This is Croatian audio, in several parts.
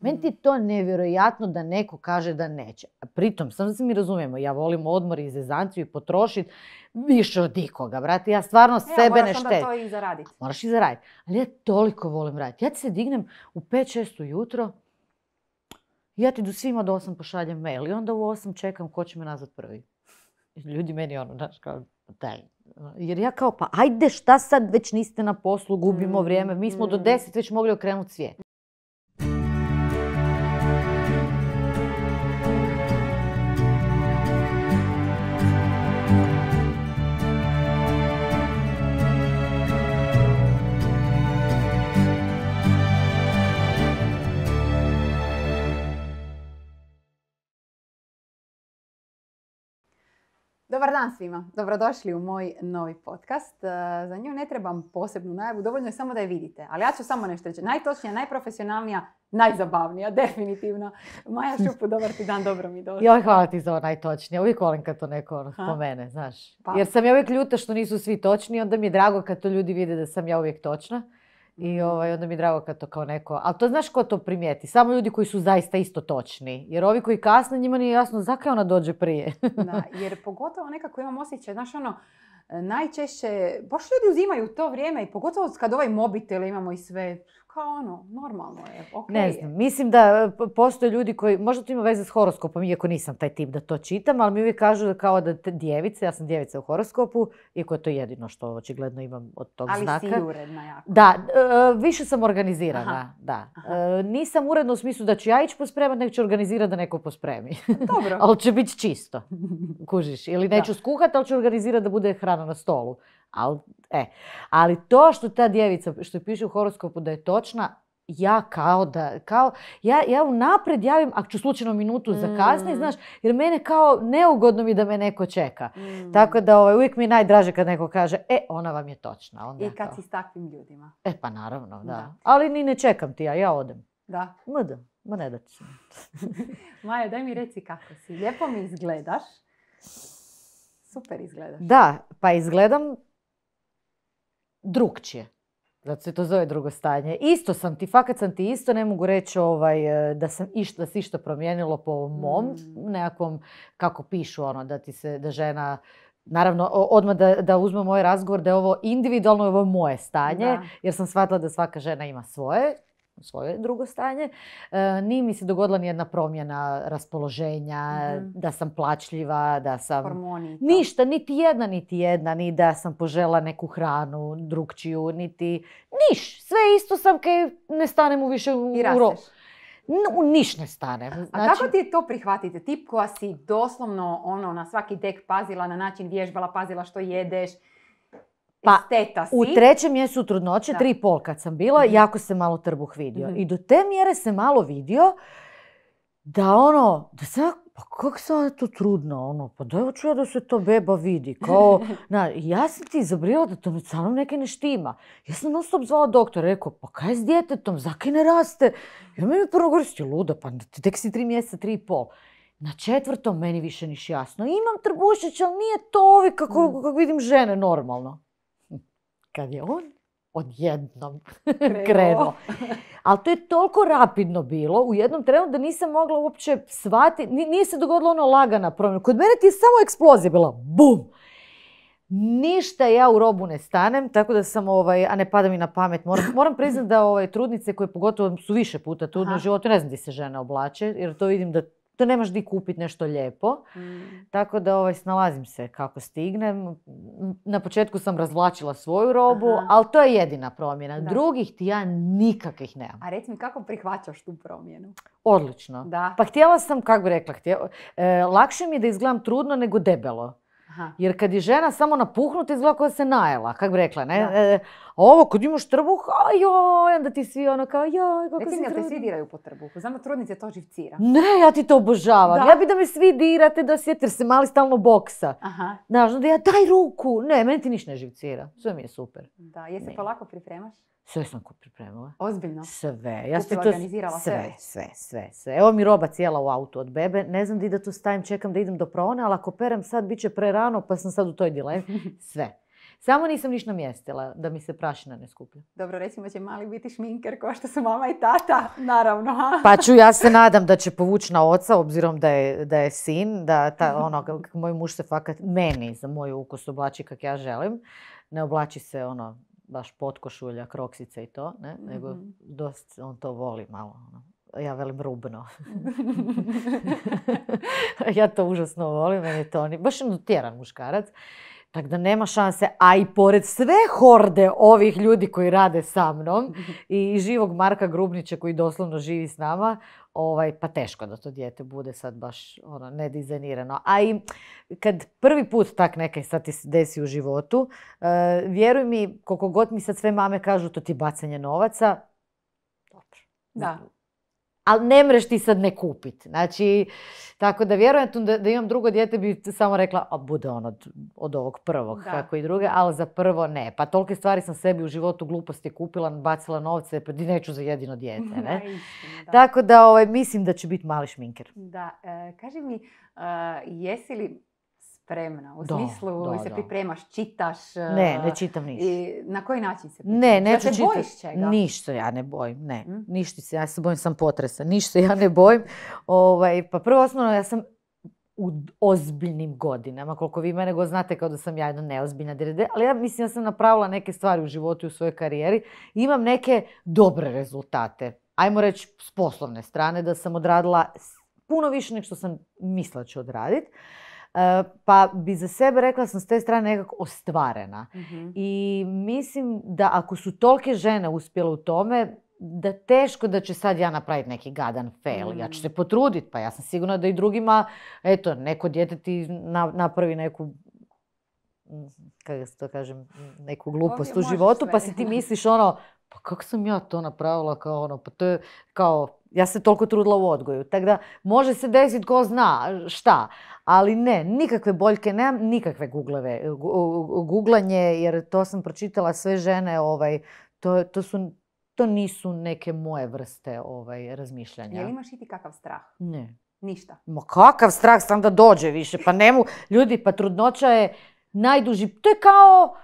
Meni ti je to nevjerojatno da neko kaže da neće. Pritom, sam da se mi razumijemo, ja volim odmor i zezanciju i potrošiti više od ikoga, brate. Ja stvarno E, sebe ne moraš onda štetim. to i zaraditi. Moraš i zaraditi. Ali ja toliko volim raditi. Ja ti se dignem u 5-6 ujutro, ja ti do svima do 8 pošaljem mail i onda u 8 čekam ko će me nazvat prvi. Ljudi meni ono, znaš, kao, daj. Jer ja kao, pa ajde, šta sad, već niste na poslu, gubimo Mm, vrijeme, mi smo do mm. 10 već mogli okrenuti svijet. Dobar dan svima, dobrodošli u moj novi podcast. E, Za nju ne trebam posebnu najavu, dovoljno je samo da je vidite. Ali ja ću samo nešto reći. Najtočnija, najprofesionalnija, najzabavnija, definitivno. Maja Šupu, dobar ti dan, dobro mi došla. Joj, hvala ti za ovo najtočnije. Uvijek volim kad to neko spomene, znaš. Pa. Jer sam ja uvijek ljuta što nisu svi točni, onda mi je drago kad to ljudi vide da sam ja uvijek točna. I Mm. ovaj, onda mi je drago kad to kao neko... Ali to znaš ko to primijeti? Samo ljudi koji su zaista isto točni. Jer ovi koji kasne, njima nije jasno zakaj ona dođe prije. Da, jer pogotovo nekako imam osjećaj, znaš ono, e, najčešće, baš ljudi uzimaju to vrijeme i pogotovo kad ovaj mobitel imamo i sve, kao ono, normalno je, ok Ne je. znam, mislim da p- postoje ljudi koji, možda to ima veze s horoskopom, iako nisam taj tip da to čitam, ali mi uvijek kažu da kao da te djevice, ja sam djevica u horoskopu, iako je to jedino što očigledno imam od tog Ali znaka. si uredna jako. Da, e, više sam organizirana, Aha, da. aha. E, nisam uredna u smislu da ću ja ići pospremat, nego ću organizirati da neko pospremi. Dobro. ali će biti čisto, kužiš. Ili neću skuhati, ali ću organizirati da bude hrana na stolu. Al, e. Ali to što ta djevica, što piše u horoskopu da je točna, ja kao da, kao, ja, ja unaprijed javim, ako ću slučajno minutu zakasniti, Mm. znaš, jer mene kao neugodno mi da me neko čeka. Mm. Tako da ovaj, uvijek mi je najdraže kad neko kaže, e, ona vam je točna. Onda I kad kao, si s takvim ljudima. E pa naravno, da. Da. Ali ni ne čekam ti ja, ja odem. Da. Ma da, ma ne da ću. Maja, daj mi reci kako si. Lijepo mi izgledaš. Super izgledaš. Da, pa izgledam drugčije. Zato se to zove drugo stanje. Isto sam ti, fakat sam ti isto, ne mogu reći ovaj, e, da, sam išta, da se išta promijenilo po ovom mom Mm. nekakvom, kako pišu ono, da ti se, da žena, naravno odmah da, da uzmem ovaj razgovor da je ovo individualno, ovo je moje stanje, Da. jer sam shvatila da svaka žena ima svoje, svoje drugo stanje. E, nije mi se dogodila nijedna promjena raspoloženja, Mhm. da sam plačljiva, da sam... Hormoni. Ništa, niti jedna, niti jedna, ni da sam požela neku hranu drugčiju, niti niš. Sve isto sam kaj ne stanem u više u, I u ro- rasteš. N- u niš ne stanem. A Znači, kako ti je to prihvatiti? Tip koja si doslovno ono, na svaki dek pazila, na način vježbala, pazila što jedeš. Pa, Esteta si. U trećem mjesecu trudnoće, Da. tri i pol kad sam bila, Mhm. jako se malo trbuh vidio. Mhm. I do te mjere se malo vidio da ono, da sam ja, pa kako sam ja to trudna, ono, pa da hoću ja da se to beba vidi, kao, na, ja sam ti zabrila da to me stvarno neke ne štima. Ja sam non stop zvala doktora, rekao, pa kaj je s djetetom, zakaj ne raste? Ja meni prvo govori, luda, pa ti tek si tri mjeseca, tri i pol. Na četvrtom meni više niš jasno. Imam trbušić, ali nije to ovi kako, Mm. kako vidim žene normalno. Kad je on odjednom Krenuo. Ali to je toliko rapidno bilo u jednom trenu da nisam mogla uopće shvatiti, ni- nije se dogodilo ono lagana promjena. Kod mene ti je samo eksplozija bila, bum! Ništa ja u robu ne stanem, tako da sam, ovaj, a ne pada mi na pamet. Moram, moram priznati da ovaj, trudnice koje pogotovo su više puta trudne u životu, ne znam di se žene oblače, jer to vidim da to nemaš di kupiti nešto lijepo. Mm. Tako da ovaj, snalazim se kako stignem. Na početku sam razvlačila svoju robu, Aha. ali to je jedina promjena. Da. Drugih ti ja nikakvih nemam. A reci mi kako prihvaćaš tu promjenu? Odlično. Da. Pa htjela sam, kako bi rekla, htjela, e, lakše mi je da izgledam trudno nego debelo. Aha. Jer kad je žena samo napuhnuta, izgleda kao da se najela, kako bi rekla, ne? Da. E, a ovo kad imaš trbuh, a joj, onda ti svi ono kao, joj, kako si trudna. svi diraju po trbuhu? Znam da trudnice to živcira. Ne, ja ti to obožavam. Da. Ja bi da me svi dirate, da sjeti, jer se mali stalno boksa. Aha, Znaš, onda ja daj ruku. Ne, meni ti ništa ne živcira. Sve mi je super. da. Je se Ne. polako pripremaš? Sve sam pripremila. Ozbiljno. Sve. Ja sam Kupila, to organizirala sve sve, sve, sve. Evo mi roba cijela u autu od bebe. Ne znam di da tu stavim, čekam da idem do prone, ali ako perem sad, bit će prerano, pa sam sad u toj dilemi. Sve. Samo nisam ništa namjestila da mi se prašina ne skuplja. Dobro, recimo će mali biti šminker kao što su mama i tata, naravno. Ha? Pa ću, ja se nadam da će povući na oca, obzirom da je, da je sin, da ta, ono, moj muž se fakat meni za moj ukus oblači kak ja želim. Ne oblači se ono, baš potkošulja, kroksice i to, ne? nego Mhm. dosta on to voli malo. Ono. Ja velim rubno. ja to užasno volim, meni je to oni, baš je tjeran muškarac. Tako da nema šanse, a i pored sve horde ovih ljudi koji rade sa mnom i živog Marka Grubnića koji doslovno živi s nama, ovaj, pa teško da to dijete bude sad baš ono, nedizajnirano. A i kad prvi put tak nekaj sad ti desi u životu, eh, vjeruj mi, koliko god mi sad sve mame kažu to ti je bacanje novaca, dobro. Da. Ali ne mreš ti sad ne kupit. Znači, tako da vjerujem da, da imam drugo dijete bi samo rekla, a bude on od, od ovog prvog, Da. kako i druge, ali za prvo ne. Pa tolike stvari sam sebi u životu gluposti kupila, bacila novce, pa di neću za jedino dijete, Da, ne? istina, da. Tako da ovaj, mislim da će biti mali šminker. Da, e, kaži mi, e, jesi li spremna? U Da, smislu, da, se da. pripremaš, čitaš? Ne, ne čitam ništa. I na koji način se Ne, pripremaš? neću Jel se čitati. bojiš čega? Ništa ja ne bojim, ne. Mm? Ništa se, ja se bojim sam potresa. Ništa ja ne bojim. Ovaj, pa prvo osnovno, ja sam u ozbiljnim godinama, koliko vi mene go znate kao da sam ja jedna neozbiljna direde, ali ja mislim da sam napravila neke stvari u životu i u svojoj karijeri. I imam neke dobre rezultate. Ajmo reći s poslovne strane da sam odradila puno više nego što sam mislila ću odraditi. E, pa bi za sebe rekla sam s te strane nekako ostvarena. Mhm. I mislim da ako su tolike žene uspjele u tome, da teško da će sad ja napraviti neki gadan fail. Ja ću se Mm. potruditi, pa ja sam sigurna da i drugima, eto, neko dijete ti na- napravi neku, kako se to kažem, neku glupost u životu, sve. pa si ti misliš ono, pa kako sam ja to napravila kao ono, pa to je kao, ja se toliko trudila u odgoju. Tako da može se desiti ko zna šta, ali ne, nikakve boljke nemam, nikakve googleve, gu- googlanje, jer to sam pročitala sve žene, ovaj, to, to, su, to nisu neke moje vrste ovaj, razmišljanja. Jel imaš i ti kakav strah? Ne. Ništa. Ma kakav strah sam da dođe više, pa ne mu, ljudi, pa trudnoća je najduži, to je kao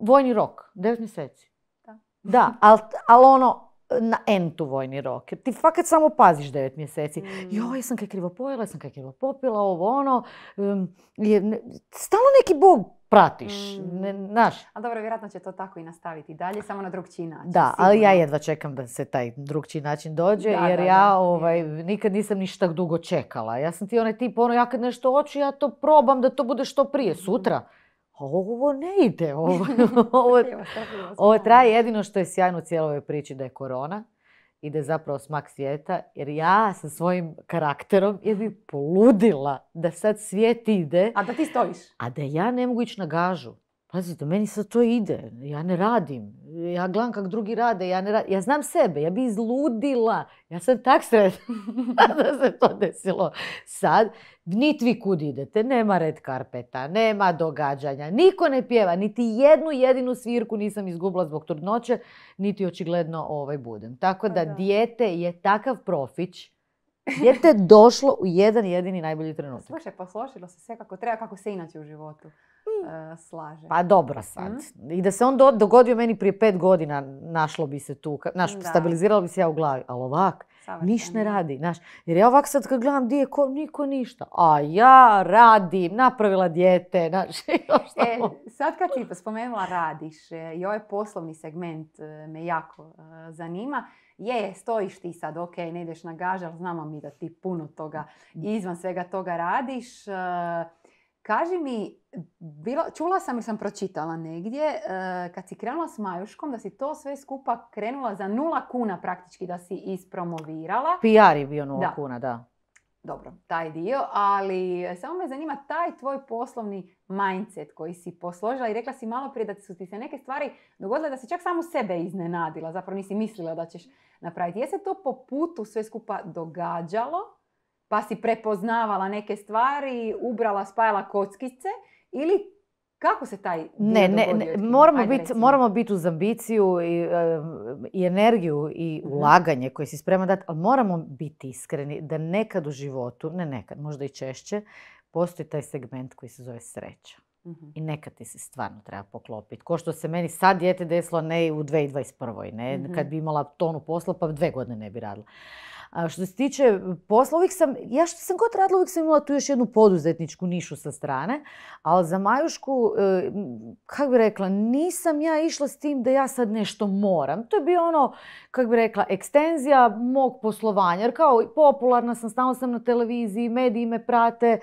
vojni rok, 9 mjeseci. Da. Da, ali al ono, na entu vojni rok. Ti fakat samo paziš 9 mjeseci. Mm. Joj, sam kaj krivo pojela, sam kaj krivo popila, ovo ono. um, je, ne- stalno neki bog pratiš, Mm. ne, znaš. Ali dobro, vjerojatno će to tako i nastaviti dalje, samo na drugčiji način. Da, ali ja sigurno. jedva čekam da se taj drugčiji način dođe, Da, jer da, ja da. ovaj, nikad nisam ništa dugo čekala. Ja sam ti onaj tip, ono, ja kad nešto hoću, ja to probam da to bude što prije, Mhm. sutra. A Ovo ne ide, ovo, ovo, ovo traje jedino što je sjajno u cijeloj ovoj priči da je korona i da je zapravo smak svijeta, jer ja sa svojim karakterom ja bi poludila da sad svijet ide, A da ti stojiš? a da ja ne mogu ići na gažu. Pazite, meni sad to ide. Ja ne radim. Ja gledam kak drugi rade. Ja, ne ja znam sebe. Ja bi izludila. Ja sam tak sretna da se to desilo sad. Niti vi kud idete. Nema red karpeta. Nema događanja. Niko ne pjeva. Niti jednu jedinu svirku nisam izgubila zbog trudnoće. Niti očigledno ovaj budem. Tako Pa da da. dijete je takav profić. Dijete je došlo u jedan jedini najbolji trenutak. Slušaj, posložilo se sve kako treba, kako se inače u životu slaže. Pa dobro sad. Mm. I da se on do- dogodio meni prije pet godina, našlo bi se tu, Da. stabiliziralo bi se ja u glavi. Ali ovak, Savršeno. niš ne radi, znaš. Jer ja ovak sad kad gledam di je ko, niko ništa. A ja radim, napravila dijete, šta E, sad kad si spomenula radiš e, i ovaj poslovni segment e, me jako e, zanima. Je, stojiš ti sad, ok, ne ideš na gaž, ali znamo mi da ti puno toga izvan svega toga radiš. Kaži mi, bilo, čula sam ili sam pročitala negdje, e, kad si krenula s Majuškom, da si to sve skupa krenula za nula kuna praktički da si ispromovirala. PR je bio nula Da. kuna, da. dobro, taj dio, ali samo me zanima taj tvoj poslovni mindset koji si posložila i rekla si malo prije da su ti se neke stvari dogodile da si čak samu sebe iznenadila, zapravo nisi mislila da ćeš napraviti. Je se to po putu sve skupa događalo, pa si prepoznavala neke stvari, ubrala, spajala kockice ili kako se taj Ne, ne, ne, moramo biti moramo bit uz ambiciju i, em, i energiju i Mhm. ulaganje koje si spreman dati, ali moramo biti iskreni da nekad u životu, ne nekad, možda i češće, postoji taj segment koji se zove sreća. Mhm. I neka ti se stvarno treba poklopiti. Ko što se meni sad dijete desilo, ne u 2021. Ne? Mhm. Kad bi imala tonu posla, pa dve godine ne bi radila. A što se tiče posla, uvijek sam, ja što sam god radila, uvijek sam imala tu još jednu poduzetničku nišu sa strane, ali za Majušku, e, kako bi rekla, nisam ja išla s tim da ja sad nešto moram. To je bio ono, kako bi rekla, ekstenzija mog poslovanja. Jer kao popularna sam, stalno sam na televiziji, mediji me prate,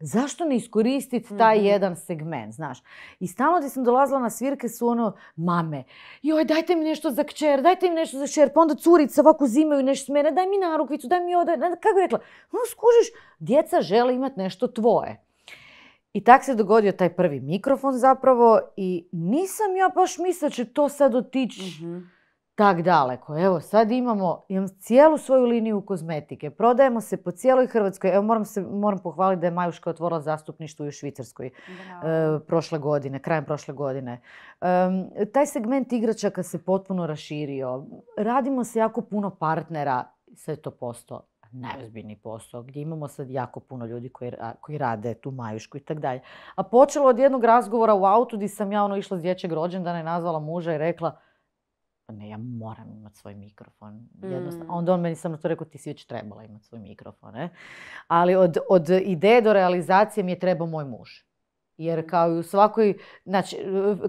Zašto ne iskoristiti taj Mhm. jedan segment, znaš? I stalno ti sam dolazila na svirke su ono, mame, joj dajte mi nešto za kćer, dajte mi nešto za kćer, pa onda curice ovako uzimaju nešto s mene, daj mi narukvicu, daj mi ovo, kako bi rekla, no skužiš, djeca žele imati nešto tvoje. I tak se dogodio taj prvi mikrofon zapravo i nisam ja baš mislila će to sad otići Mhm. Tak daleko. Evo, sad imamo, imam cijelu svoju liniju kozmetike. Prodajemo se po cijeloj Hrvatskoj. Evo, moram, se, moram pohvaliti da je Majuška otvorila zastupništvo i u Švicarskoj Bravo. e, prošle godine, krajem prošle godine. Taj segment igračaka se potpuno raširio. Radimo se jako puno partnera, sve to postao najozbiljniji posao, gdje imamo sad jako puno ljudi koji, ra- koji rade tu majušku i tako dalje. A počelo od jednog razgovora u autu gdje sam ja ono išla s dječjeg rođendana i nazvala muža i rekla "Pa ne, ja moram imati svoj mikrofon. Jednostavno. Mm. Onda on meni sam na to rekao, ti si već trebala imati svoj mikrofon. Ne? Ali od, od ideje do realizacije mi je trebao moj muž. Jer kao i u svakoj, znači,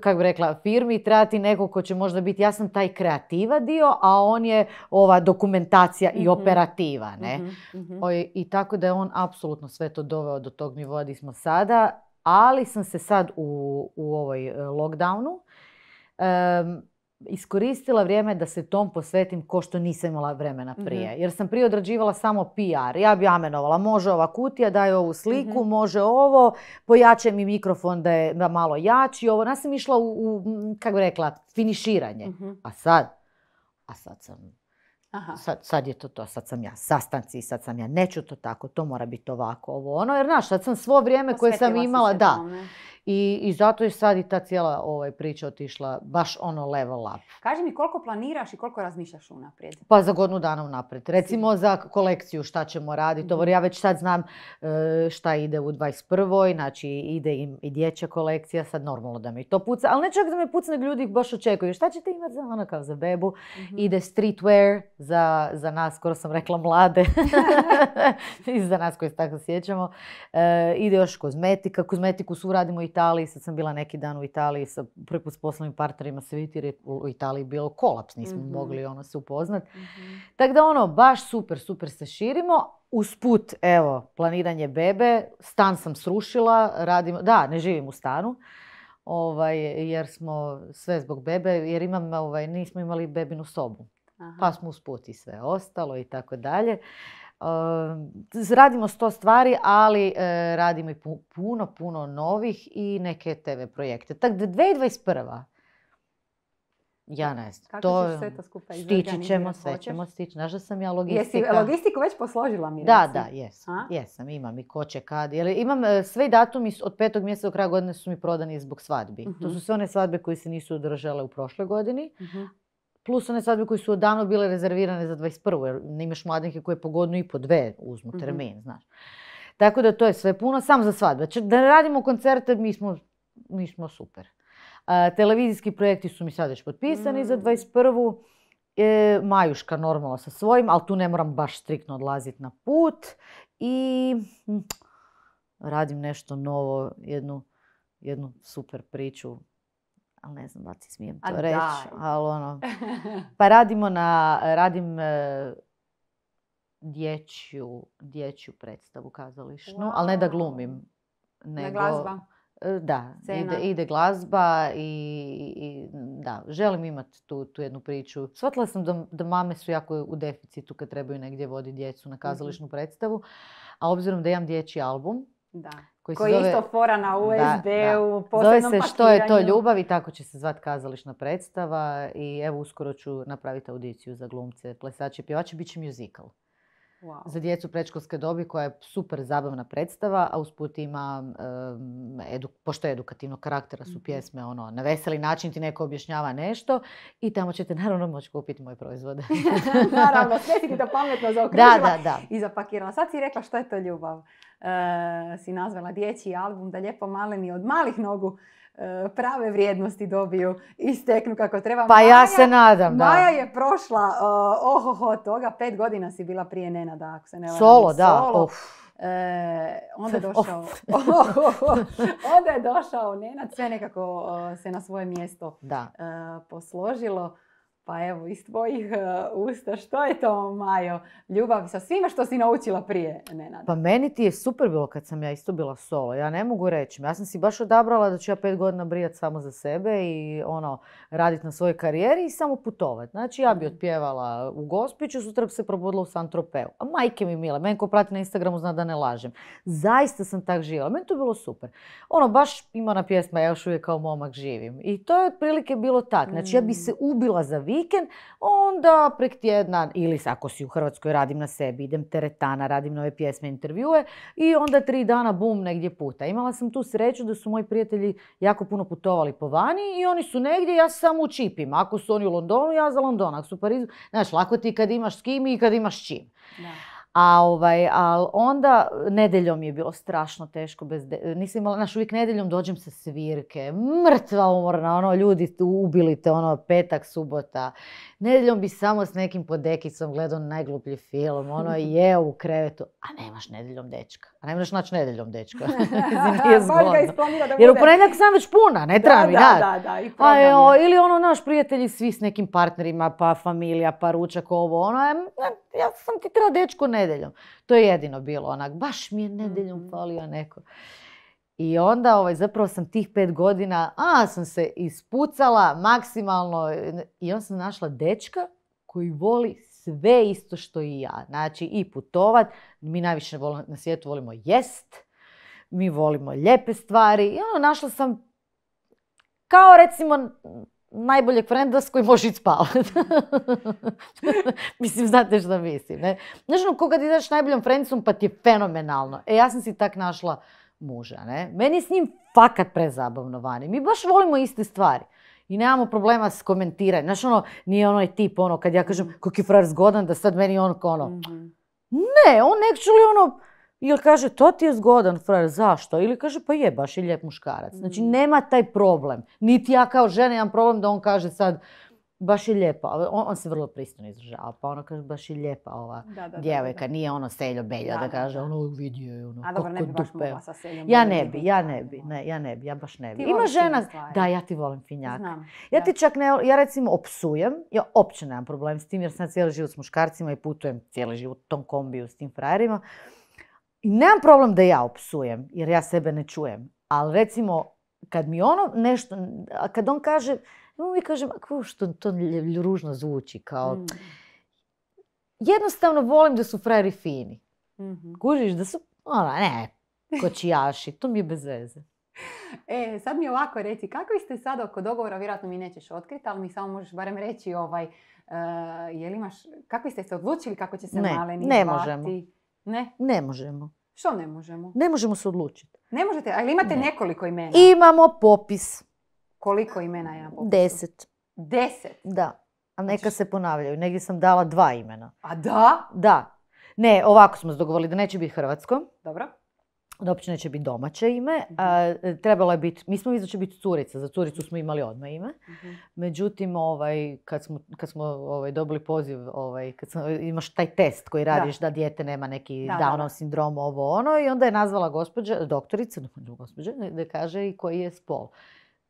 kako bi rekla, firmi treba ti neko ko će možda biti, ja sam taj kreativa dio, a on je ova dokumentacija i Mhm. operativa, ne? Mhm, mhm. I tako da je on apsolutno sve to doveo do tog nivoa gdje smo sada, ali sam se sad u, u ovoj e, lockdownu iskoristila vrijeme da se tom posvetim ko što nisam imala vremena prije. Jer sam prije odrađivala samo PR. Ja bi amenovala, može ova kutija, daj ovu sliku, Mhm. može ovo, pojačaj mi mikrofon da je da malo jači, ovo. Ja sam išla u, u kako bi rekla, finiširanje. Mhm. A sad, a sad sam Aha. sad, sad je to to, sad sam ja sastanci, sad sam ja, neću to tako, to mora biti ovako, ovo ono, jer znaš, sad sam svo vrijeme koje sam imala, da, tome. I, i zato je sad i ta cijela ovaj, priča otišla baš ono level up. Kaži mi koliko planiraš i koliko razmišljaš unaprijed? Pa za godinu dana unaprijed. Recimo za kolekciju šta ćemo raditi. Mhm. ja već sad znam e, šta ide u 21. Znači ide i, i dječja kolekcija. Sad normalno da mi to puca. Ali ne čak da me puca, nego ljudi baš očekuju. Šta ćete imati za ono kao za bebu? Mhm. Ide streetwear za, za nas, skoro sam rekla mlade. I za nas koji se tako sjećamo. E, ide još kozmetika. Kozmetiku su radimo u Italiji. Sad sam bila neki dan u Italiji sa prvi put s poslovnim partnerima se vidjeti jer je u Italiji bilo kolaps. Nismo Mhm. mogli ono se upoznat. Mhm. Tako da ono, baš super, super se širimo. Usput, evo, planiranje bebe, stan sam srušila, radimo, da, ne živim u stanu, ovaj, jer smo sve zbog bebe, jer imam, ovaj, nismo imali bebinu sobu, Aha. pa smo usput i sve ostalo i tako dalje. Um, radimo sto stvari, ali e, radimo i pu- puno, puno novih i neke TV projekte. Tako da 2021. Ja ne znam. Kako to ćeš sve to skupa Stići ćemo, sve ćemo stići. Znaš da sam ja Jesi logistika. logistiku već posložila mi Da, da, jesam. Jesam, imam i ko će kad. Jer imam e, sve datumi od petog mjeseca do kraja godine su mi prodani zbog svadbi. To Mhm. su sve one svadbe koje se nisu održale u prošloj godini. Mhm. Plus one svadbe koje su odavno bile rezervirane za 21. Jer imaš mladenke koje po godinu i po dve uzmu Mhm. termin, znaš. Tako da to je sve puno, sam za svadbe. Če- Da ne radimo koncerte, mi smo, mi smo super. A, televizijski projekti su mi sad već potpisani za Mm. 21. E, Majuška normalno sa svojim, ali tu ne moram baš striktno odlaziti na put. I hm, radim nešto novo, jednu, jednu super priču. Ali ne znam da si smijem to reći. Ali ono, pa radimo na, radim e, dječju, dječju predstavu kazališnu, ali ne da Wow. glumim. Na Nego, glazba. E, Da, ide, ide glazba i, i da, želim imati tu, tu jednu priču. Shvatila sam da, da mame su jako u deficitu kad trebaju negdje voditi djecu na Mhm. kazališnu predstavu, a obzirom da imam dječji album Da. koji, Koji zove, isto fora na Da, USB-u, zove se Što je to pakiranju. ljubav i tako će se zvati kazališna predstava i evo uskoro ću napraviti audiciju za glumce, plesače i pjevače, bit će musical. Wow. za djecu predškolske dobi koja je super zabavna predstava, a usput ima, em, edu, pošto je edukativnog karaktera su Mhm. pjesme ono, na veseli način ti neko objašnjava nešto i tamo ćete naravno moći kupiti moje proizvode. Naravno, sve si ti to pametno da, zaokružila da, da. i zapakirala. Sad si rekla što je to ljubav. E, si nazvala dječji album da lijepo maleni od malih nogu e, prave vrijednosti dobiju i steknu kako treba. Pa ja Maja- se nadam, da. Maja je prošla, uh, ohoho, toga, pet godina si bila prije Nenada, ako se ne varam. Solo, da. Solo. Uf. E, onda je Of. došao, onda je došao Nenad, sve nekako uh, se na svoje mjesto Da. uh, posložilo. Pa evo, iz tvojih uh, usta, što je to, Majo? Ljubav sa svime što si naučila prije Nenada. Pa meni ti je super bilo kad sam ja isto bila solo. Ja ne mogu reći. Ja sam si baš odabrala da ću ja pet godina brijat samo za sebe i ono, raditi na svojoj karijeri i samo putovat. Znači ja bi Mhm. otpjevala u Gospiću, sutra bi se probudila u Santropeu. A majke mi mile, meni ko prati na Instagramu zna da ne lažem. Zaista sam tak živjela. Meni to bilo super. Ono, baš ima ona pjesma, ja još uvijek kao momak živim. I to je otprilike bilo tak. Znači ja bi Mm. se ubila za vikend, onda prek tjedna, ili ako si u Hrvatskoj radim na sebi, idem teretana, radim nove pjesme, intervjue i onda tri dana bum negdje puta. Imala sam tu sreću da su moji prijatelji jako puno putovali po vani i oni su negdje, ja sam u čipima. Ako su oni u Londonu, ja za London. Ako su u Parizu, znaš, lako ti kad imaš s kim i kad imaš s čim. Da. A ovaj, al onda nedeljom je bilo strašno teško bez de- nisam imala, znaš, uvijek nedeljom dođem sa svirke, mrtva umorna, ono, ljudi ubili te, ono, petak, subota. Nedeljom bi samo s nekim podekicom gledao najgluplji film, ono, jeo u krevetu, a nemaš nedeljom dečka. A ne možeš naći nedeljom dečka. Nije da Jer u ponedjeljak sam već puna, ne treba da, mi da, naći. da, da, i A je. evo, ili ono, naš prijatelji svi s nekim partnerima, pa familija, pa ručak, ovo, ono, em, ja sam ti treba dečko nedeljom. To je jedino bilo, onak, baš mi je nedeljom Mhm. falio neko. I onda, ovaj, zapravo sam tih pet godina, a, sam se ispucala maksimalno i onda sam našla dečka koji voli sve isto što i ja. Znači, i putovat, mi najviše volimo, na svijetu volimo jest, mi volimo lijepe stvari i ono, našla sam kao recimo najboljeg frenda s kojim možeš ići spavat. mislim, znate što mislim, ne? Znaš, ono, ko kad ideš s najboljom frendicom pa ti je fenomenalno. E, ja sam si tak našla muža, ne? Meni je s njim fakat prezabavno vani. Mi baš volimo iste stvari. I nemamo problema s komentiranjem. Znaš, ono, nije onaj tip, ono, kad ja kažem, kak je frajer zgodan, da sad meni on, ono, Mhm. ne, on actually ono, ili kaže to ti je zgodan frajer, zašto? Ili kaže pa je, baš je lijep muškarac. Znači Mm. nema taj problem. Niti ja kao žena imam problem da on kaže sad baš je lijepa. On, on se vrlo pristojno izražava, pa ono kaže baš je lijepa ova Da, da, da, djevojka, da. nije ono seljo belja Da, kaže ono vidio je ono A dobro, ne bi baš mogla sa seljom. Ja ne bi, ja ne bi, ne, ja ne bi, ja baš ne bi. Ti Ima žena, da, ja ti volim finjaka. Znam. Ja ti čak ne, ja recimo opsujem, ja opće nemam problem s tim jer sam cijeli život s muškarcima i putujem cijeli život u tom kombiju s tim frajerima. I nemam problem da ja opsujem jer ja sebe ne čujem. Ali recimo kad mi ono nešto, kad on kaže, mi kažem, kako što to ružno zvuči, kao, Mm. jednostavno volim da su frajeri fini. Mhm. Kužiš da su, ono, ne, kočijaši, to mi je bez veze. E, sad mi ovako reci, kakvi ste sad oko dogovora, vjerojatno mi nećeš otkriti, ali mi samo možeš barem reći ovaj, uh, jel imaš, kakvi ste se odlučili kako će se Ne, maleni ne možemo. Ne? Ne možemo. Što ne možemo? Ne možemo se odlučiti. Ne možete, ali imate Ne. nekoliko imena. Imamo popis. Koliko imena je na popisu? Deset. Deset? Da. A neka Znači- se ponavljaju. Negdje sam dala dva imena. A da? Da. Ne, ovako smo se dogovorili da neće biti hrvatsko, Dobro. Da uopće neće biti domaće ime. Mhm. A, e, trebalo je biti, mi smo da će biti curica, za curicu smo imali odmah ime. Mhm. Međutim, ovaj, kad smo, kad smo ovaj, dobili poziv, ovaj, kad imaš taj test koji radiš da, dijete nema neki Da, da, da. Downov sindrom, ovo ono, i onda je nazvala gospođa, doktorica, gospođa, da kaže i koji je spol.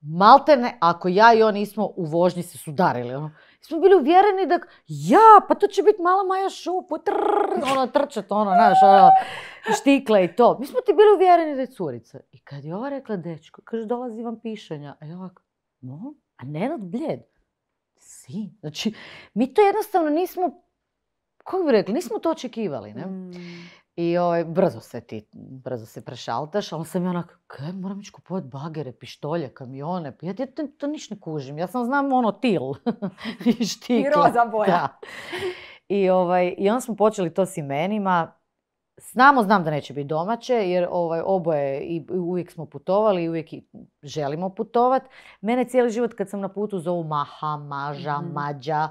Maltene, ako ja i on nismo u vožnji se sudarili, ono, smo bili uvjereni da, ja, pa to će biti mala Maja Šupu, trrr, ono, trčat, ono, znaš, ono, štikle i to. Mi smo ti bili uvjereni da je curica. I kad je ova rekla, dečko, kaže, dolazi vam pišanja. A ja ovako, no, a Nenad Bljed. Si. Znači, mi to jednostavno nismo, kako bi rekli, nismo to očekivali, ne? I ovaj, brzo se ti, brzo se prešaltaš, ali sam ja onak, kaj, moram ići kupovat bagere, pištolje, kamione, pa ja ti to, to niš ne kužim, ja sam znam ono til i štikle. I roza boja. Da. I, ovaj, I onda smo počeli to s imenima. Znamo, znam da neće biti domaće, jer ovaj, oboje i uvijek smo putovali i uvijek i želimo putovat. Mene cijeli život kad sam na putu zovu Maha, Maža, Mhm. Mađa,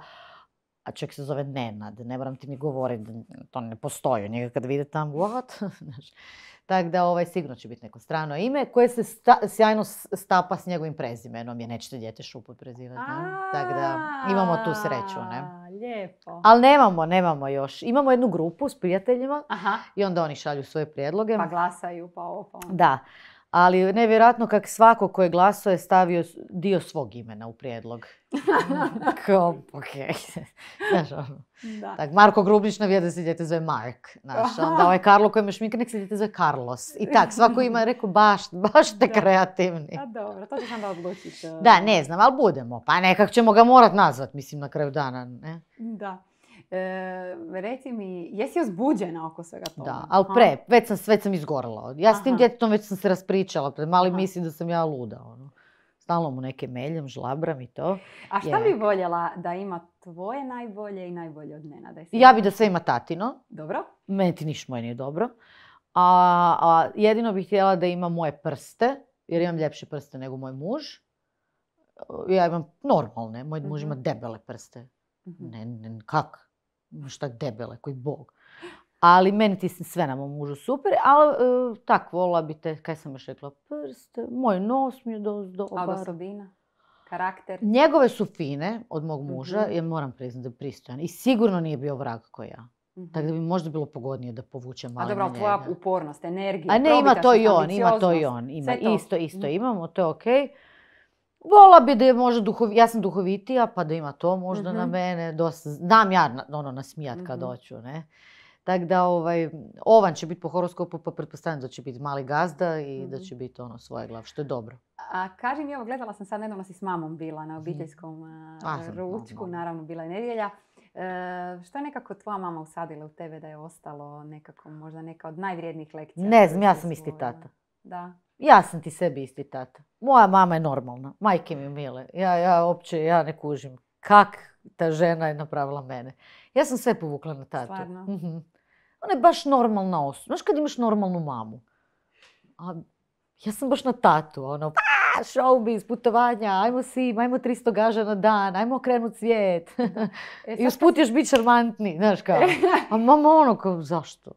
a čovjek se zove Nenad, ne moram ti ni govoriti, to ne postoji. Njega kad vide tam, what? Tako da ovaj, sigurno će biti neko strano ime koje se sta- sjajno stapa s njegovim prezimenom, jer nećete dijete šuput prezivati. Tako da imamo tu sreću. Ne? Lijepo. Ali nemamo, nemamo još. Imamo jednu grupu s prijateljima Aha, i onda oni šalju svoje prijedloge. pa glasaju, pa ovo, pa ono. Da, ali nevjerojatno kak svako ko je glasao je stavio dio svog imena u prijedlog. Kao, okej. Ono. Tak, Marko Grublić navija da se dijete zove Mark. Znaš, onda ovaj Karlo koji ima šminka, nek se dijete zove Carlos. I tak, svako ima, rekao, baš, baš ste Da. kreativni. A dobro, to ćeš onda odlučiti. Da, ne znam, ali budemo. Pa nekak ćemo ga morat nazvat, mislim, na kraju dana. Ne? Da. E, reci mi, jesi uzbuđena oko svega toga? Da, ali pre, već sam, već sam izgorila. Ja s tim djetetom već sam se raspričala, pred mali Aha. misli da sam ja luda. Ono. Stalno mu neke meljem, žlabram i to. A šta je. bi voljela da ima tvoje najbolje i najbolje od mene? Da je sve- Ja bi da sve ima tatino, Dobro? meni ti ništa moje nije dobro. A, a jedino bih htjela da ima moje prste, jer imam ljepše prste nego moj muž. Ja imam normalne, moj muž ima Mhm. debele prste. Mhm. Ne, ne, kak? Imaš tak debele, koji bog. Ali meni ti sve na mom mužu super, ali e, tak, volila bi te, kaj sam još rekla, prste, moj nos mi je od dobar. osobina? Karakter? Njegove su fine od mog muža, Mhm. jer moram priznati da je pristojan. I sigurno nije bio vrag ko ja. Mhm. Tako da bi možda bilo pogodnije da povučem malo A dobro, tvoja njega. upornost, energija, A ne, ima to i on, ima to i on. Ima, isto, isto Mhm. imamo, to je okej. Vola bi da je možda duhovi, ja sam duhovitija, pa da ima to možda na Mhm. mene. Dosta, znam ja na- ono nasmijat kad Mhm. doću, ne. Tako da ovaj, Ovan će biti po horoskopu, pa pretpostavljam da će biti mali gazda i da Mhm. će biti ono svoje glav, što je dobro. A kaži mi, evo, gledala sam sad nedavno si s mamom bila na obiteljskom a, ručku, naravno bila je nedjelja. E, što je nekako tvoja mama usadila u tebe da je ostalo nekako možda neka od najvrijednijih lekcija? Ne znam, ja sam isti tata. Da. Ja sam ti sebi isti tata. Moja mama je normalna, majke mi mile. Ja, ja uopće, ja ne kužim. Kak ta žena je napravila mene. Ja sam sve povukla na tatu. Stvarno? Mhm. Ona je baš normalna osoba. Znaš kad imaš normalnu mamu? A ja sam baš na tatu, ono, pa, showbiz, putovanja, ajmo sim, ajmo 300 gaža na dan, ajmo okrenut svijet. E, I usput još biti šarmantni, znaš kao. A mama ono kao, zašto?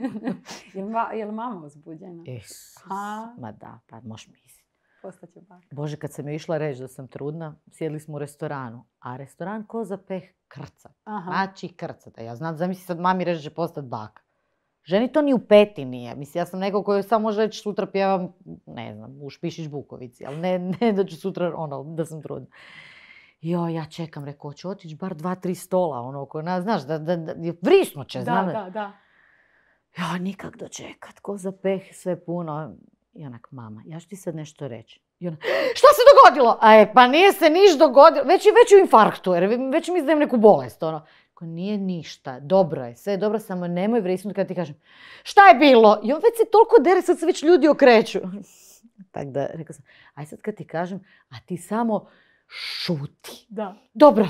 Jel, ma- jel mama uzbuđena? Isus, Aha. ma da, pa možeš misliti. Postaće bak. Bože, kad sam joj išla reći da sam trudna, sjedli smo u restoranu. A restoran ko za peh krca. Aha. Znači krcata. Ja znam, zamisli sad mami reći da će postati baka. Ženi to ni u peti nije. Mislim, ja sam neko koji samo može reći sutra pjevam, ne znam, u Špišić Bukovici, ali ne, ne da ću sutra, ono, da sam trudna. Jo, ja čekam, rekao, hoću otići bar dva, tri stola, ono, oko nas, znaš, da, da, da, vrisno će, Da, znam. da, da. Ja, nikak dočekat, ko za peh, sve puno. I onak, mama, ja ću ti sad nešto reći. I ona, šta se dogodilo? A je, pa nije se niš dogodilo. Već je već u infarktu, jer već mi izdajem neku bolest, ono. Ko nije ništa, dobro je, sve je dobro, samo nemoj vrisnuti kad ti kažem, šta je bilo? I on već se toliko dere, sad se već ljudi okreću. Tako da, rekao sam, aj sad kad ti kažem, a ti samo šuti. Da. Dobro.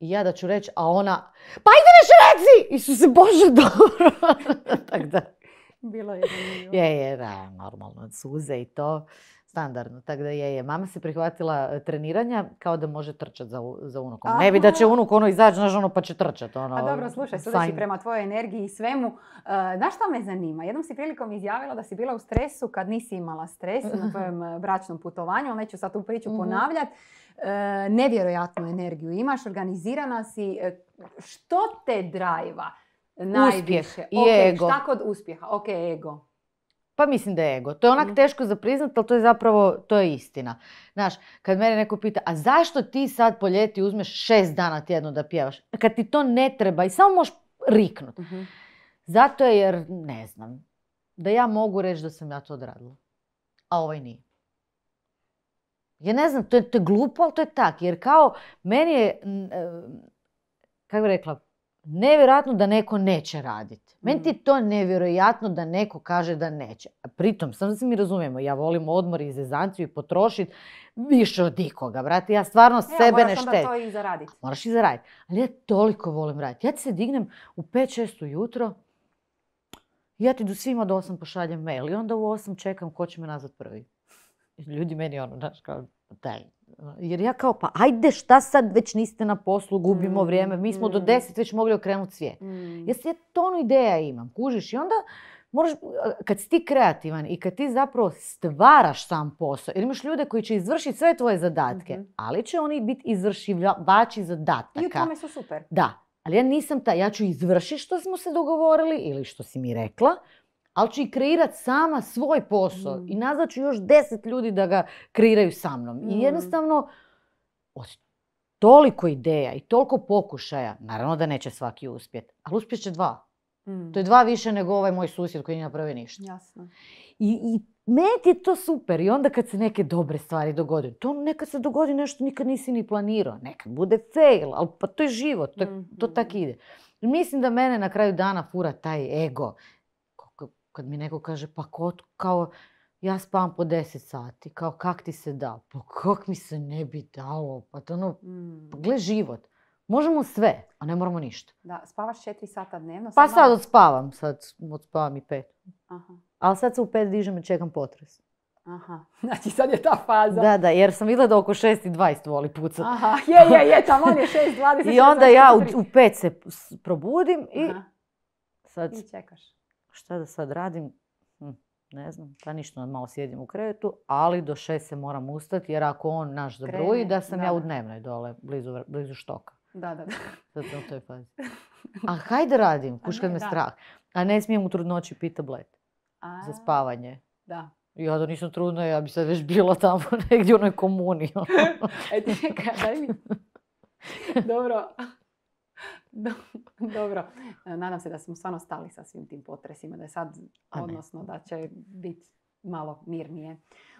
I ja da ću reći, a ona, pa ajde nešto reci! Isuse Bože, dobro. Tako da, Bilo je je, je, da, normalno, suze i to, standardno. Tako da je, je. Mama se prihvatila e, treniranja kao da može trčati za, za unukom. Ne bi da će Aha. unuk ono izaći, znaš, ono, pa će trčati. Ono, A dobro, slušaj, sudeći prema tvojoj energiji i svemu, uh, znaš šta me zanima? Jednom si prilikom izjavila da si bila u stresu kad nisi imala stres na tvojem uh, bračnom putovanju, ali neću sad tu priču Mhm. ponavljat. Uh, nevjerojatnu energiju imaš, organizirana si. Što te drajva najviše? i Ok, ego. Šta kod uspjeha? Ok, ego. Pa mislim da je ego. To je onak Mhm. teško za priznat, ali to je zapravo, to je istina. Znaš, kad mene neko pita, a zašto ti sad po ljeti uzmeš šest dana tjedno da pjevaš? Kad ti to ne treba i samo možeš riknut. Mhm. Zato je jer, ne znam, da ja mogu reći da sam ja to odradila. A ovaj nije. Ja ne znam, to je, to je glupo, ali to je tak. Jer kao, meni je, kako bi rekla, nevjerojatno da neko neće raditi. Meni ti je to nevjerojatno da neko kaže da neće. A pritom, samo da se mi razumijemo, ja volim odmor i zezanciju i potrošiti više od ikoga, brate. Ja stvarno Ja, sebe ne moraš onda štetim. to i zaraditi. Moraš i zaraditi. Ali ja toliko volim raditi. Ja ti se dignem u 5-6 ujutro, ja ti do svima do 8 pošaljem mail i onda u 8 čekam ko će me nazvat prvi. Ljudi meni ono, znaš, kao, daj. Jer ja kao, pa ajde, šta sad, već niste na poslu, gubimo Mm, vrijeme, mi smo do mm. 10 već mogli okrenuti svijet. Mm. Ja ja tonu ideja imam, kužiš, i onda moraš, kad si ti kreativan i kad ti zapravo stvaraš sam posao, jer imaš ljude koji će izvršiti sve tvoje zadatke, Mhm. ali će oni biti izvršivači I u zadataka. tome su super. Da, ali ja nisam ta, ja ću izvršiti što smo se dogovorili ili što si mi rekla, ali ću i kreirati sama svoj posao Mm. i nazvat ću još deset ljudi da ga kreiraju sa mnom. Mm. I jednostavno, od toliko ideja i toliko pokušaja, naravno da neće svaki uspjet, ali uspjet će dva. Mm. To je dva više nego ovaj moj susjed koji nije napravio ništa. Jasno. I, i meni je to super. I onda kad se neke dobre stvari dogode, to nekad se dogodi nešto nikad nisi ni planirao. Nekad bude fail, ali pa to je život, to, je- to tak ide. Mislim da mene na kraju dana fura taj ego. Kad mi neko kaže, pa ko, kao, ja spavam po 10 sati, kao kak ti se da? Pa kak mi se ne bi dalo? Pa to ono, Mm. pa gle život. Možemo sve, a ne moramo ništa. Da, spavaš četiri sata dnevno? Pa sad malo- odspavam, sad odspavam i pet. Aha, Ali sad se u pet dižem i čekam potres. aha. Znači sad je ta faza. Da, da, jer sam vidjela da oko 6.20 voli pucat. Aha, je, je, je, tamo on je 6.20. I onda ja u, u pet se probudim i Aha, sad I čekaš. Šta da sad radim? Hm, ne znam, pa ništa, malo sjedim u krevetu, ali do šest se moram ustati jer ako on naš zabruji da sam da, ja u dnevnoj dole, blizu, blizu štoka. Da, da, da. Sad sam u toj fazi. A hajde radim, kuš kad me da. strah. A ne smijem u trudnoći piti tablet A, za spavanje. Da. Ja da nisam trudna, ja bi sad već bila tamo negdje u onoj komuni. ono. E ti čekaj, daj mi. Dobro. Do- Dobro. E, Nadam se da smo stvarno stali sa svim tim potresima, da je sad, odnosno da će biti malo mirnije.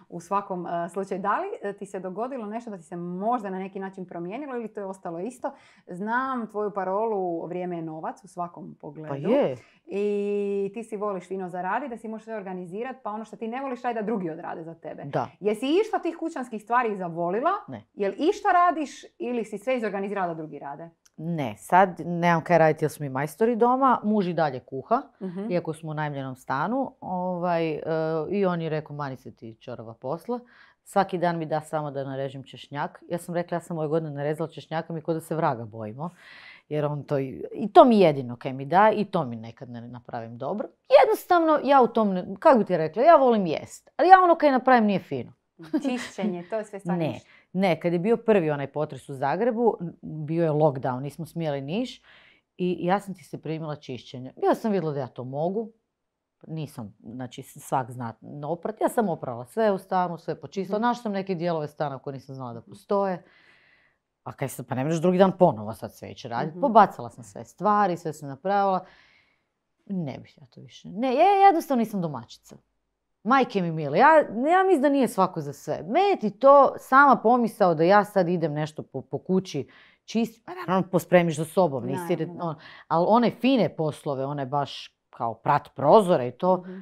U svakom e, slučaju, da li e, ti se dogodilo nešto da ti se možda na neki način promijenilo ili to je ostalo isto? Znam tvoju parolu vrijeme je novac u svakom pogledu. Pa je. I ti si voliš fino zaraditi, da si možeš sve organizirati, pa ono što ti ne voliš, radi da drugi odrade za tebe. Da. Jesi išta tih kućanskih stvari zavolila? Ne. Jel išta radiš ili si sve izorganizirala da drugi rade? Ne, sad nemam kaj raditi jer smo i majstori doma, muž i dalje kuha, Mhm. iako smo u najmljenom stanu. Ovaj, e, I on je rekao, mani se ti čorava posla. Svaki dan mi da samo da narežem češnjak. Ja sam rekla, ja sam ove godine narezala češnjaka, mi kod da se vraga bojimo. Jer on to, i i to mi jedino kaj mi da i to mi nekad ne napravim dobro. Jednostavno, ja u tom, ne- kako bi ti rekla, ja volim jest. Ali ja ono kaj napravim nije fino. Čišćenje, to sve stvar Ne. Ne, kad je bio prvi onaj potres u Zagrebu, bio je lockdown, nismo smjeli niš i ja sam ti se primila čišćenja. Ja sam vidjela da ja to mogu, nisam, znači svak zna oprat. Ja sam oprala sve u stanu, sve počistila. Mhm. Našla sam neke dijelove stana koje nisam znala da postoje. A kaj sam, pa ne možeš drugi dan ponovo sad sve ići raditi. Mhm. Pobacala sam sve stvari, sve sam napravila. Ne bih ja to više. Ne, ja jednostavno nisam domaćica. Majke mi mile, ja, ja mislim da nije svako za sve. Meni ti to sama pomisao da ja sad idem nešto po, po kući čist, pa naravno pospremiš za sobom, nisi, Naravno, da. on- ali one fine poslove, one baš kao prat prozore i to, Mhm.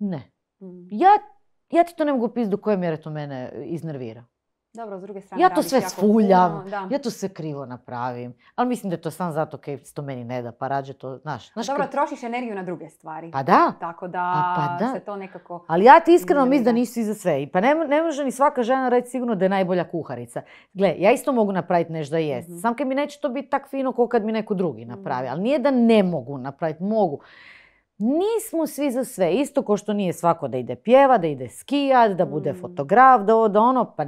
ne. Mhm. Ja, ja ti to ne mogu pisati do koje mjere to mene iznervira. Dobro, s druge strane Ja to sve sfuljam, puno, ja to sve krivo napravim, ali mislim da je to sam zato kaj to meni ne da, pa rađe to, znaš. znaš Dobro, kad- trošiš energiju na druge stvari. pa da, Tako da, Pa- pa da. se to nekako... Ali ja ti iskreno mislim da da. nisi za sve. I Pa ne, ne može ni svaka žena reći sigurno da je najbolja kuharica. Gle, ja isto mogu napraviti nešto da jest. Mhm. Sam kad mi neće to biti tak fino kao kad mi neko drugi napravi. Mhm. Ali nije da ne mogu napraviti, mogu. Nismo svi za sve. Isto kao što nije svako da ide pjeva, da ide skijat, da bude Mhm. fotograf, da ovo, da ono. Pa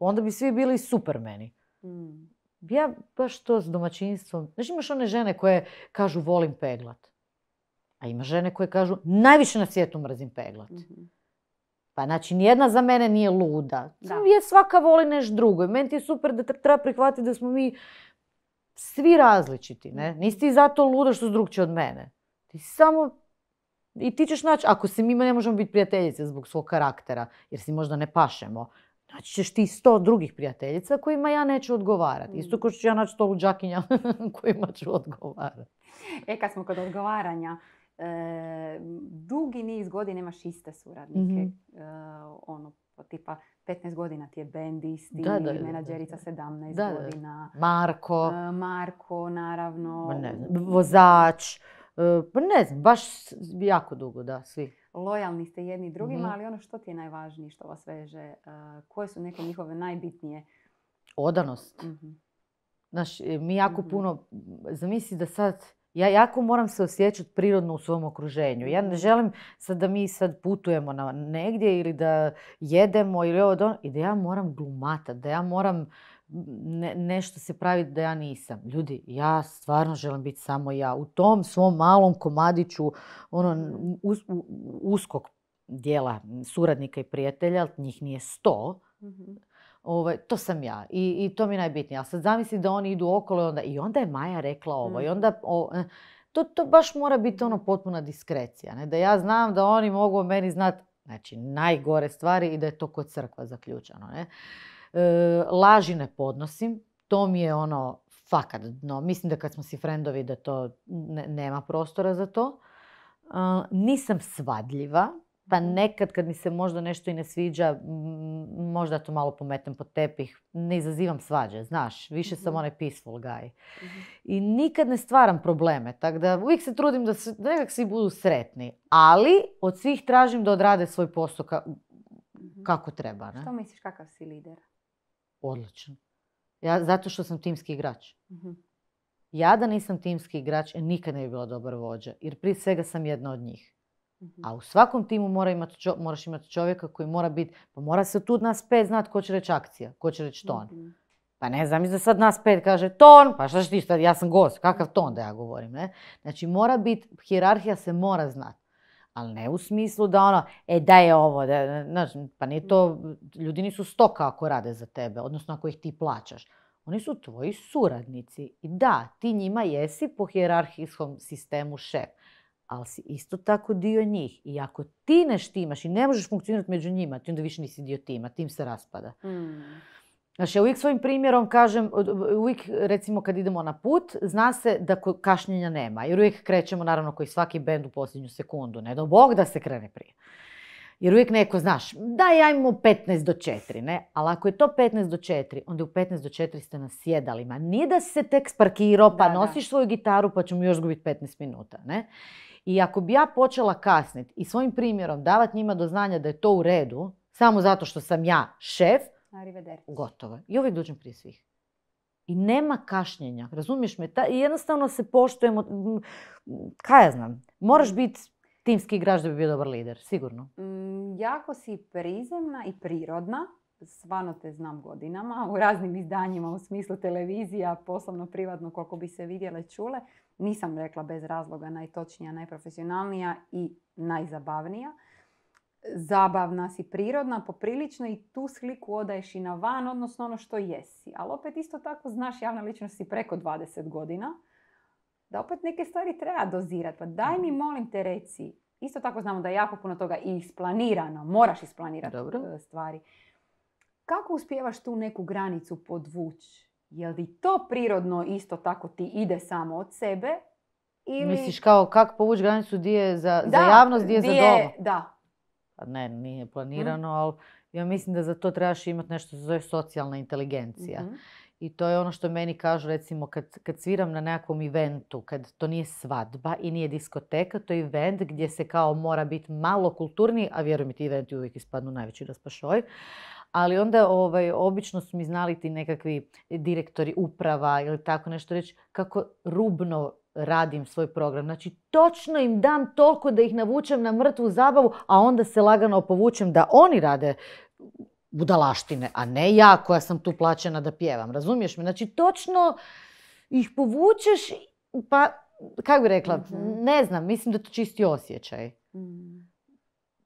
onda bi svi bili supermeni. Mm. Ja baš to s domaćinstvom. Znaš, imaš one žene koje kažu volim peglat. A ima žene koje kažu najviše na svijetu mrzim peglat. Mhm. Pa znači, nijedna za mene nije luda. Da. Je svaka voli nešto drugo. I meni ti je super da tre- treba prihvatiti da smo mi svi različiti. Ne? Mhm. Nisi ti zato luda što si drugčiji od mene. Ti samo... I ti ćeš naći, ako se mi ne možemo biti prijateljice zbog svog karaktera, jer si možda ne pašemo, Naći ćeš ti sto drugih prijateljica kojima ja neću odgovarati. Isto Mm. kao što ću ja naći sto luđakinja kojima ću odgovarati. E, kad smo kod odgovaranja, e, dugi niz godina imaš iste suradnike. Mhm. E, ono, tipa 15 godina ti je bendisti, Da, da, da, menadžerica da. 17 Da, da. godina. Marko, E, Marko, naravno. ne vozač, pa ne znam, baš jako dugo, da, svi. Lojalni ste jedni drugima, Mhm. ali ono što ti je najvažnije, što vas veže, e, koje su neke njihove najbitnije? Odanost. Mhm. Znaš, e, mi jako Mhm. puno, zamisli da sad, ja jako moram se osjećati prirodno u svom okruženju. Ja ne Mhm. želim sad da mi sad putujemo na negdje ili da jedemo ili ovo i da ja moram glumatat, da ja moram ne- nešto se praviti da ja nisam. Ljudi, ja stvarno želim biti samo ja. U tom svom malom komadiću ono, Mhm. us- uskog dijela suradnika i prijatelja, njih nije sto, Mhm. Ovaj, to sam ja I, i to mi je najbitnije. A sad zamisli da oni idu okolo i onda, i onda je Maja rekla ovo. I Mhm. onda, o, e, to, to baš mora biti ono potpuna diskrecija. Ne? Da ja znam da oni mogu o meni znati znači, najgore stvari i da je to kod crkva zaključano. Ne? E, laži ne podnosim. To mi je ono fakat dno. Mislim da kad smo si frendovi da to ne- nema prostora za to. A, nisam svadljiva, pa Mhm. nekad kad mi se možda nešto i ne sviđa, m, možda to malo pometem pod tepih. Ne izazivam svađe, znaš, više sam Mhm. onaj peaceful guy. Mhm. I nikad ne stvaram probleme, tako da uvijek se trudim da, se, da nekak svi budu sretni. Ali od svih tražim da odrade svoj posao ka- Mhm. kako treba. Ne? Što misliš kakav si lider? Odlično. Ja, zato što sam timski igrač. Mhm. Ja da nisam timski igrač, e, nikad ne bi bila dobar vođa. Jer prije svega sam jedna od njih. Mhm. A u svakom timu mora imati čo- moraš imati čovjeka koji mora biti, pa mora se tu nas pet znati ko će reći akcija, ko će reći ton. Mhm. Pa ne znam, da sad nas pet kaže ton, pa šta ti sad, ja sam gost, kakav ton da ja govorim, ne? Znači mora biti, hijerarhija se mora znati. Ali ne u smislu da ono, e da je ovo, da, znaš, pa nije to, ljudi nisu stoka ako rade za tebe, odnosno ako ih ti plaćaš. Oni su tvoji suradnici. I da, ti njima jesi po hijerarhijskom sistemu šef, ali si isto tako dio njih. I ako ti ne štimaš i ne možeš funkcionirati među njima, ti onda više nisi dio tima, tim se raspada. Mm. Znači, ja uvijek svojim primjerom kažem, uvijek recimo kad idemo na put, zna se da kašnjenja nema. Jer uvijek krećemo, naravno, koji svaki bend u posljednju sekundu. Ne do Bog da se krene prije. Jer uvijek neko, znaš, daj ajmo 15 do 4, ne? Ali ako je to 15 do 4, onda u 15 do 4 ste na sjedalima. Nije da si se tek sparkirao, pa Da, da. nosiš svoju gitaru pa ćemo još gubiti 15 minuta, ne? I ako bi ja počela kasniti i svojim primjerom davati njima do znanja da je to u redu, samo zato što sam ja šef, Arrivederci. gotovo. I uvijek dođem prije svih. I nema kašnjenja, razumiješ me? Ta, I jednostavno se poštujemo, kaj ja znam, moraš biti timski igrač da bi bio dobar lider, sigurno. Mm, jako si prizemna i prirodna. Stvarno te znam godinama u raznim izdanjima u smislu televizija, poslovno, privatno, koliko bi se vidjele čule. Nisam rekla bez razloga najtočnija, najprofesionalnija i najzabavnija. Zabavna si, prirodna, poprilično i tu sliku odaješ i na van, odnosno ono što jesi. Ali opet isto tako znaš javna ličnost si preko 20 godina, da opet neke stvari treba dozirati. Pa daj mi molim te reci, isto tako znamo da je jako puno toga i isplanirano, moraš isplanirati Dobro. e, stvari. Kako uspijevaš tu neku granicu podvući? Je li to prirodno isto tako ti ide samo od sebe? Ili... Misliš kao kako povući granicu di je za, javnost, di je za doma? Da. Pa ne, nije planirano, ali ja mislim da za to trebaš imati nešto što se zove socijalna inteligencija. Mhm. I to je ono što meni kažu recimo kad, kad sviram na nekakvom eventu, kad to nije svadba i nije diskoteka, to je event gdje se kao mora biti malo kulturniji, a vjerujem mi ti eventi uvijek ispadnu najveći raspašoj. Ali onda ovaj, obično su mi znali ti nekakvi direktori uprava ili tako nešto reći kako rubno radim svoj program. Znači točno im dam toliko da ih navučem na mrtvu zabavu, a onda se lagano povučem da oni rade budalaštine, a ne ja koja sam tu plaćena da pjevam. Razumiješ me? Znači točno ih povučeš, pa kako bi rekla, Mhm. ne znam, mislim da je to čisti osjećaj. Mm.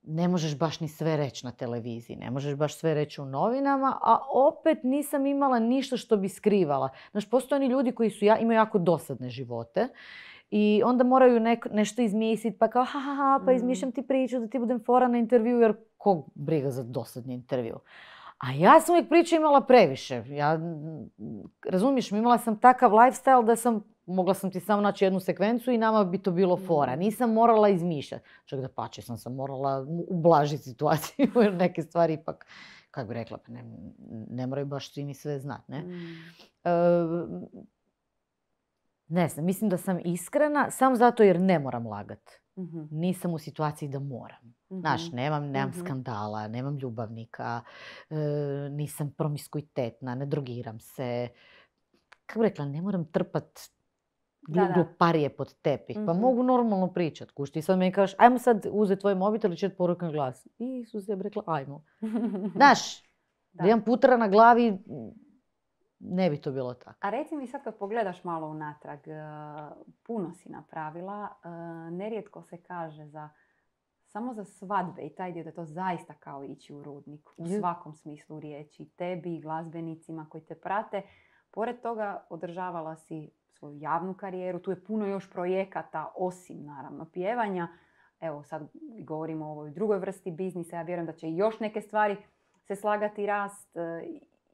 Ne možeš baš ni sve reći na televiziji, ne možeš baš sve reći u novinama, a opet nisam imala ništa što bi skrivala. Znaš, postoje oni ljudi koji su, ja, imaju jako dosadne živote i onda moraju nek- nešto izmisliti, pa kao ha, ha, ha, pa Mhm. izmišljam ti priču da ti budem fora na intervju, jer kog briga za dosadni intervju. A ja sam uvijek priče imala previše. Ja, razumiješ, imala sam takav lifestyle da sam, mogla sam ti samo naći jednu sekvencu i nama bi to bilo fora. Mm. Nisam morala izmišljati. Čak da pače sam sam morala ublažiti situaciju jer neke stvari ipak, kako bi rekla, pa ne, ne moraju baš svi ni sve znat, ne? Mm. E, ne znam, mislim da sam iskrena samo zato jer ne moram lagat. Mhm, Nisam u situaciji da moram. Znaš, mhm. nemam, nemam Mhm. skandala, nemam ljubavnika, e, nisam promiskuitetna, ne drogiram se. Kako rekla, ne moram trpat da. gluparije pod tepih. Pa Mhm. mogu normalno pričat. Kuš, ti sad meni kažeš, ajmo sad uzeti tvoj mobitel i čet poruka na glas. Isus, ja bi rekla, ajmo. Znaš, da. Da. imam putra na glavi, ne bi to bilo tako. A reci mi sad kad pogledaš malo unatrag, e, puno si napravila, e, nerijetko se kaže za samo za svadbe i taj dio da je to zaista kao ići u rudnik u svakom smislu riječi. Tebi i glazbenicima koji te prate. Pored toga održavala si svoju javnu karijeru, tu je puno još projekata osim naravno pjevanja. Evo sad govorimo o ovoj drugoj vrsti biznisa, ja vjerujem da će još neke stvari se slagati rast.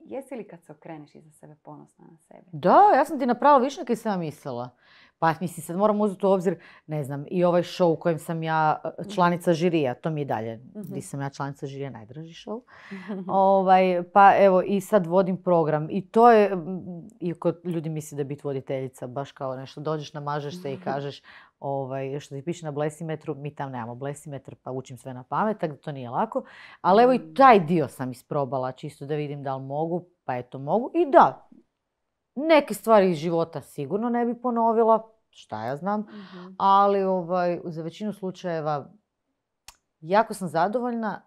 Jesi li kad se okreneš iza sebe ponosna na sebe? Da, ja sam ti napravila više nego sam mislila. Pa mislim, sad moram uzeti u obzir, ne znam, i ovaj show u kojem sam ja e, članica žirija, to mi je dalje, Mhm. di sam ja članica žirija, najdraži show. Ovaj, pa evo i sad vodim program i to je, iako ljudi misle da je biti voditeljica, baš kao nešto, dođeš, namažeš se i kažeš ovaj, što ti piše na blesimetru, mi tam nemamo blesimetar pa učim sve na pamet, tako da to nije lako. Ali evo i Mm. taj dio sam isprobala, čisto da vidim da li mogu, pa eto mogu. I da, neke stvari iz života sigurno ne bi ponovila, šta ja znam, Mhm. ali ovaj, za većinu slučajeva jako sam zadovoljna.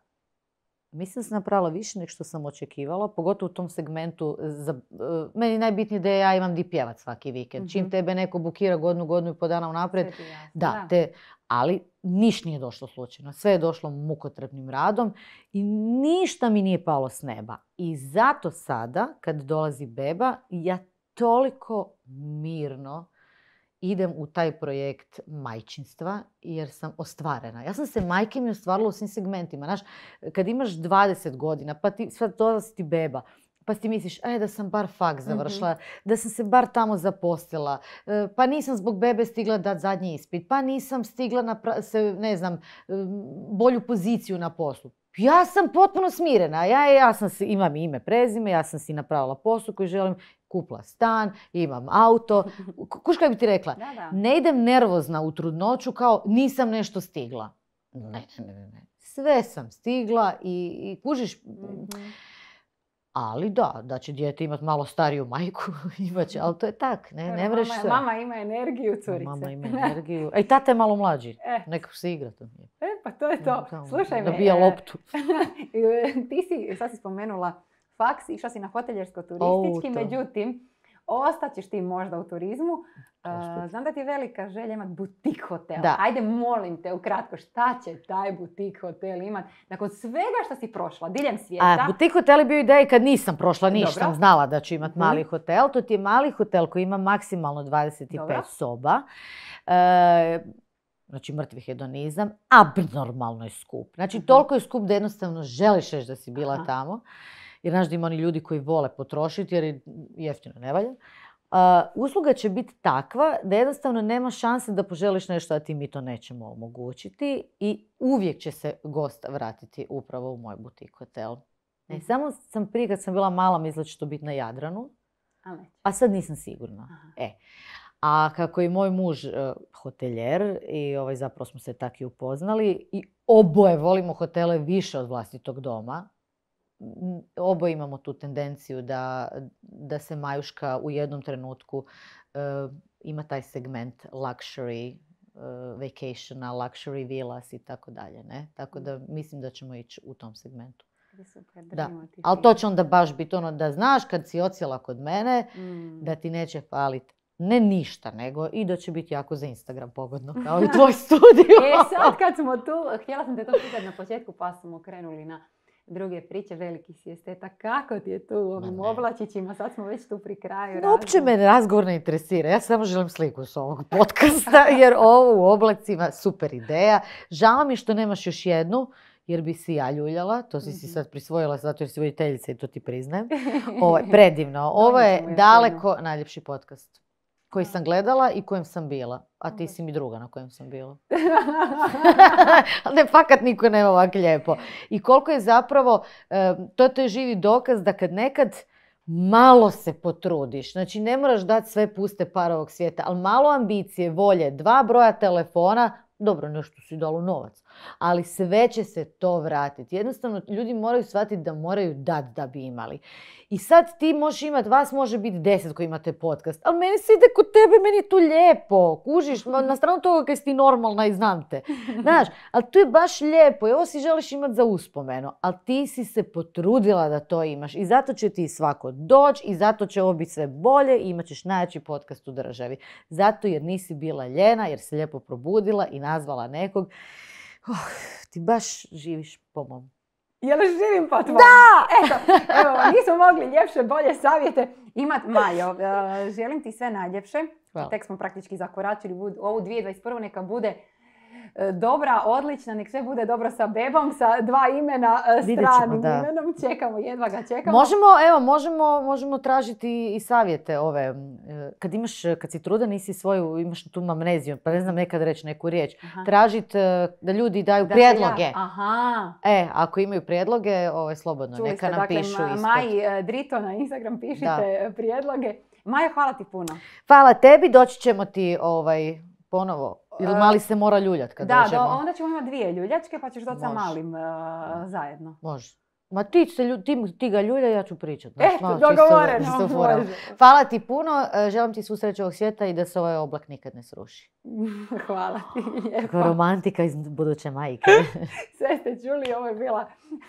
Mislim da sam napravila više nego što sam očekivala, pogotovo u tom segmentu. Za, e, meni je najbitnije da ja imam di pjevat svaki vikend. Čim Mhm. tebe neko bukira godinu, godinu i po dana unaprijed, jasno, da, te, ali niš nije došlo slučajno. Sve je došlo mukotrpnim radom i ništa mi nije palo s neba. I zato sada, kad dolazi beba, ja toliko mirno idem u taj projekt majčinstva jer sam ostvarena. Ja sam se majke mi ostvarila u svim segmentima. Znaš, kad imaš 20 godina, pa ti sad dolazi ti beba, pa si ti misliš, aj da sam bar fak završila, da sam se bar tamo zaposlila, e, pa nisam zbog bebe stigla dati zadnji ispit, pa nisam stigla napra- se, ne znam, e, bolju poziciju na poslu. Ja sam potpuno smirena. Ja, ja sam si, imam ime, prezime, ja sam si napravila posao koji želim, kupila stan, imam auto. Ku- Kuš kaj bi ti rekla? Da, da. Ne idem nervozna u trudnoću kao nisam nešto stigla. Ne, ne, ne, ne. Sve sam stigla i, i kužiš, Mhm. ali da, da će dijete imati malo stariju majku, imat će, ali to je tak, ne, ne mreš mama. Mama ima energiju, curice. Mama ima energiju. I tata je malo mlađi, E, nekako se igra to. e, pa to je to. Da, Slušaj me. Nabija e, loptu. ti si, sad si spomenula faks, išla si na hoteljersko O, turistički, to. međutim, ostaćeš ti možda u turizmu. Uh, znam da ti je velika želja imati butik hotel. Da. Ajde, molim te, ukratko, šta će taj butik hotel imati? Nakon svega što si prošla, diljem svijeta, A butik hotel je bio ideja i kad nisam prošla, ništa Dobro. znala da ću imat Mhm. mali hotel. To ti je mali hotel koji ima maksimalno 25 Dobro. soba. E, znači mrtvi hedonizam, abnormalno je skup. Znači Mhm. toliko je skup da jednostavno želiš da si bila Aha. tamo. Jer znaš da ima oni ljudi koji vole potrošiti jer je jeftino ne valja. A, usluga će biti takva da jednostavno nema šanse da poželiš nešto, a ti mi to nećemo omogućiti i uvijek će se gost vratiti upravo u moj butik hotel. E, Mhm. samo sam prije kad sam bila mala mislila će to biti na Jadranu, a sad nisam sigurna. Aha. E, a kako je moj muž e, hoteljer i ovaj, zapravo smo se tak i upoznali i oboje volimo hotele više od vlastitog doma. Oboje imamo tu tendenciju da, da se Majuška u jednom trenutku e, ima taj segment luxury e, vacationa, luxury villas i tako dalje. Ne? Tako da mislim da ćemo ići u tom segmentu. Super, Da, ali to će onda baš biti ono da znaš kad si ocijela kod mene, Mm. da ti neće falit ne ništa, nego i da će biti jako za Instagram pogodno, kao i tvoj studio. E, sad kad smo tu, htjela sam te to pitati na početku, pa smo krenuli na druge priče, veliki si esteta. Kako ti je tu u ovim oblačićima? Sad smo već tu pri kraju. No, Uopće me razgovor ne interesira. Ja samo želim sliku s ovog podcasta, jer ovo u oblacima super ideja. Žao mi što nemaš još jednu, jer bi si ja ljuljala, to si si Mhm. sad prisvojila zato jer si voditeljica i to ti priznajem. Ovo je predivno. Ovo je daleko najljepši podcast koji sam gledala i kojem sam bila. A ti si mi druga na kojem sam bila. Ali ne, fakat niko nema ovako lijepo. I koliko je zapravo, e, to, to je živi dokaz da kad nekad malo se potrudiš, znači ne moraš dati sve puste par ovog svijeta, ali malo ambicije, volje, dva broja telefona, dobro, nešto si dalo novac, ali sve će se to vratiti. Jednostavno, ljudi moraju shvatiti da moraju dati da bi imali. I sad ti možeš imati, vas može biti deset koji imate podcast, ali meni se ide kod tebe, meni je tu lijepo, kužiš, na stranu toga kaj si ti normalna i znam te. Znaš, ali tu je baš lijepo i ovo si želiš imati za uspomenu, ali ti si se potrudila da to imaš i zato će ti svako doći i zato će ovo biti sve bolje i imat ćeš najjači podcast u državi. Zato jer nisi bila ljena, jer se lijepo probudila i nazvala nekog. Oh, ti baš živiš po mom. Jel živim po tvom? Da! Eto, evo, nismo mogli ljepše, bolje savjete imat. Majo, e, želim ti sve najljepše. Hvala. Tek smo praktički zakoračili u ovu 2021. Neka bude dobra, odlična, nek sve bude dobro sa bebom, sa dva imena, e, stranim da. imenom. Čekamo, jedva ga čekamo. Možemo, evo, možemo, možemo tražiti i savjete ove. e, Kad imaš, kad si trudan, nisi svoju, imaš tu amneziju, pa ne znam nekad reći neku riječ. Aha. Tražit e, da ljudi daju Da ja- prijedloge. Aha. E, ako imaju prijedloge, ovo je slobodno, Čuli neka ste, nam dakle, pišu Ma-. Maji e, Drito na Instagram pišite e, prijedloge. Maja, hvala ti puno. Hvala tebi, doći ćemo ti ovaj, ponovo. Ili mali se mora ljuljat kad Da, dođemo. do, onda ćemo imati dvije ljuljačke pa ćeš doći sa malim e, zajedno. Može. Ma ti, se, lju- ti, ti ga ljulja, ja ću pričat. znaš, Eto, malo čisto- dogovoreno, čisto. Hvala ti puno, e, želim ti svu sreću ovog svijeta i da se ovaj oblak nikad ne sruši. Hvala ti lijepo. Kako romantika iz buduće majke. Sve ste čuli, ovo je bila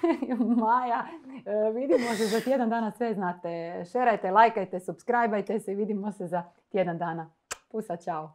Maja. E, vidimo se za tjedan dana, sve znate. Šerajte, lajkajte, subscribeajte se i vidimo se za tjedan dana. Pusa, čao.